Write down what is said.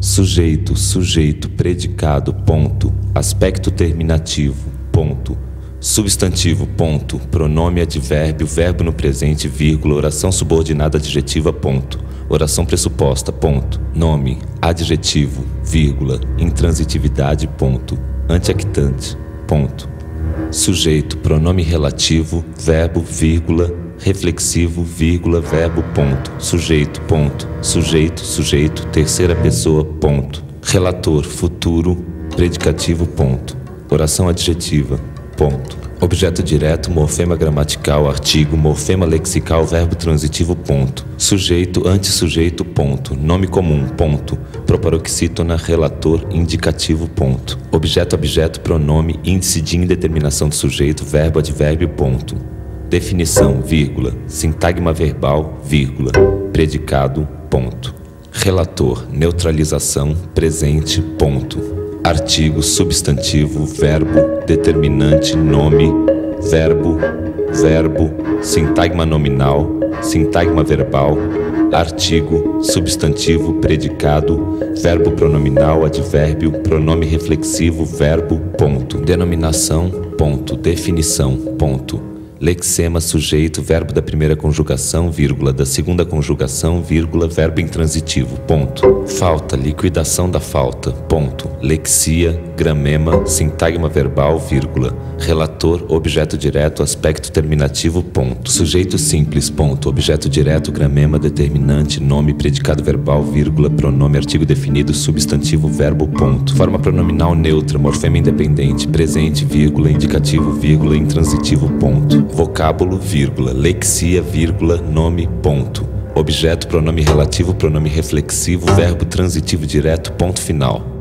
Sujeito, sujeito, predicado, ponto. Aspecto terminativo, ponto. Substantivo, ponto. Pronome advérbio, verbo no presente, vírgula, oração subordinada adjetiva, ponto. Oração pressuposta, ponto. Nome, adjetivo, vírgula, intransitividade, ponto. Antiactante, ponto. Sujeito, pronome relativo, verbo, vírgula, reflexivo, vírgula, verbo, ponto. Sujeito, ponto. Sujeito, sujeito, terceira pessoa, ponto. Relator, futuro, predicativo, ponto. Oração adjetiva, ponto. Objeto direto, morfema gramatical, artigo, morfema lexical, verbo transitivo, ponto. Sujeito, antisujeito, ponto. Nome comum, ponto. Proparoxítona, relator, indicativo, ponto. Objeto, objeto, pronome, índice de indeterminação do sujeito, verbo, advérbio, ponto. Definição, vírgula. Sintagma verbal, vírgula. Predicado, ponto. Relator, neutralização, presente, ponto artigo, substantivo, verbo, determinante, nome, verbo, verbo, sintagma nominal, sintagma verbal, artigo, substantivo, predicado, verbo pronominal, advérbio, pronome reflexivo, verbo, ponto, denominação, ponto, definição, ponto Lexema sujeito, verbo da primeira conjugação, vírgula, da segunda conjugação, vírgula, verbo intransitivo, ponto. Falta, liquidação da falta, ponto. Lexia, gramema, sintagma verbal, vírgula. Relator, objeto direto, aspecto terminativo, ponto. Sujeito simples, ponto. Objeto direto, gramema, determinante, nome, predicado verbal, vírgula, pronome, artigo definido, substantivo, verbo, ponto. Forma pronominal neutra, morfema independente, presente, vírgula, indicativo, vírgula, intransitivo, ponto vocábulo, vírgula, lexia, vírgula, nome, ponto. Objeto, pronome relativo, pronome reflexivo, verbo transitivo direto, ponto final.